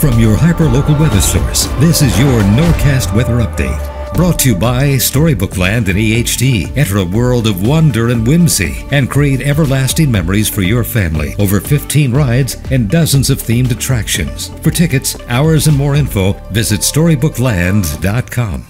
From your hyperlocal weather source, this is your NorCast weather update. Brought to you by Storybookland and EHT. Enter a world of wonder and whimsy and create everlasting memories for your family. Over 15 rides and dozens of themed attractions. For tickets, hours, and more info, visit StorybookLand.com.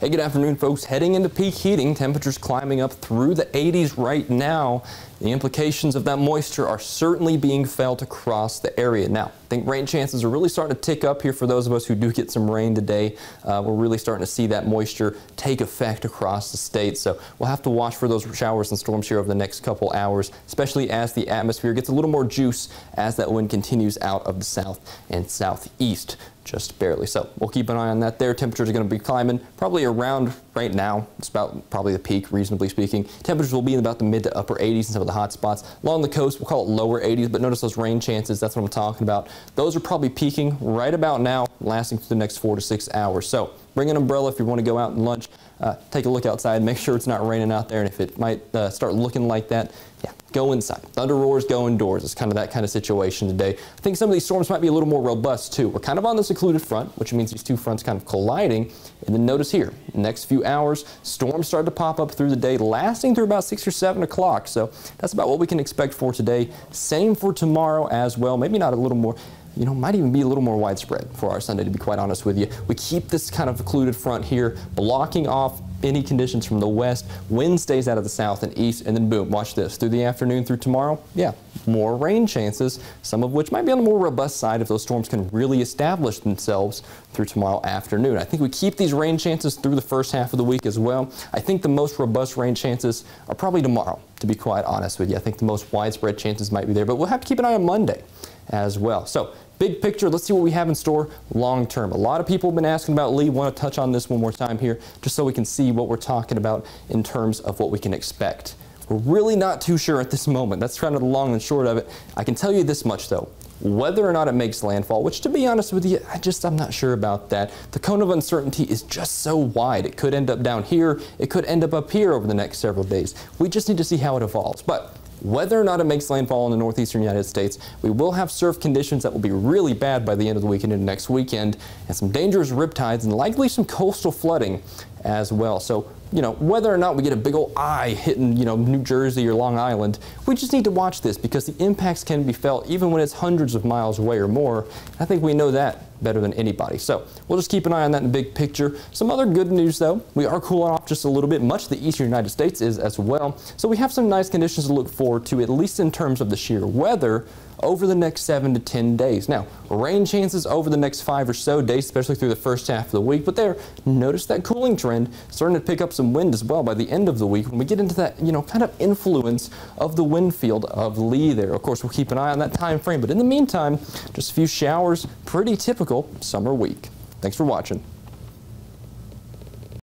Hey, good afternoon, folks. Heading into peak heating, temperatures climbing up through the 80s right now. The implications of that moisture are certainly being felt across the area. Now, think rain chances are really starting to tick up here for those of us who do get some rain today. Uh, we're really starting to see that moisture take effect across the state. So we'll have to watch for those showers and storms here over the next couple hours, especially as the atmosphere gets a little more juice as that wind continues out of the south and southeast just barely. So we'll keep an eye on that there. Temperatures are going to be climbing probably around right now. It's about probably the peak, reasonably speaking. Temperatures will be in about the mid to upper 80s in some of the hot spots. Along the coast, we'll call it lower 80s, but notice those rain chances. That's what I'm talking about. Those are probably peaking right about now, lasting for the next four to six hours. So bring an umbrella if you want to go out and lunch. Uh, take a look outside, make sure it's not raining out there, and if it might uh, start looking like that, yeah, go inside. Thunder roars, go indoors. It's kind of that kind of situation today. I think some of these storms might be a little more robust too. We're kind of on the occluded front, which means these two fronts kind of colliding. And then notice here, next few hours, storms start to pop up through the day, lasting through about 6 or 7 o'clock. So that's about what we can expect for today. Same for tomorrow as well. Maybe not a little more you know, might even be a little more widespread for our Sunday, to be quite honest with you. We keep this kind of occluded front here, blocking off any conditions from the west. Wind stays out of the south and east, and then boom, watch this. Through the afternoon through tomorrow, yeah, more rain chances, some of which might be on the more robust side if those storms can really establish themselves through tomorrow afternoon. I think we keep these rain chances through the first half of the week as well. I think the most robust rain chances are probably tomorrow, to be quite honest with you. I think the most widespread chances might be there, but we'll have to keep an eye on Monday as well. So big picture, let's see what we have in store long term. A lot of people have been asking about Lee. Want to touch on this one more time here just so we can see what we're talking about in terms of what we can expect. We're really not too sure at this moment. That's kind of the long and short of it. I can tell you this much though. Whether or not it makes landfall, which to be honest with you, I just, I'm not sure about that. The cone of uncertainty is just so wide. It could end up down here. It could end up up here over the next several days. We just need to see how it evolves. But whether or not it makes landfall in the northeastern United States, we will have surf conditions that will be really bad by the end of the weekend and next weekend, and some dangerous riptides and likely some coastal flooding as well. So, you know, whether or not we get a big old eye hitting, you know, New Jersey or Long Island, we just need to watch this because the impacts can be felt even when it's hundreds of miles away or more. I think we know that better than anybody. So we'll just keep an eye on that in the big picture. Some other good news though, we are cooling off just a little bit. Much of the eastern United States is as well. So we have some nice conditions to look forward to, at least in terms of the sheer weather over the next 7 to 10 days. Now, rain chances over the next 5 or so days, especially through the first half of the week, but there, notice that cooling trend starting to pick up some wind as well by the end of the week when we get into that, you know, kind of influence of the wind field of Lee there. Of course, we'll keep an eye on that time frame, but in the meantime, just a few showers, pretty typical summer week. Thanks for watching.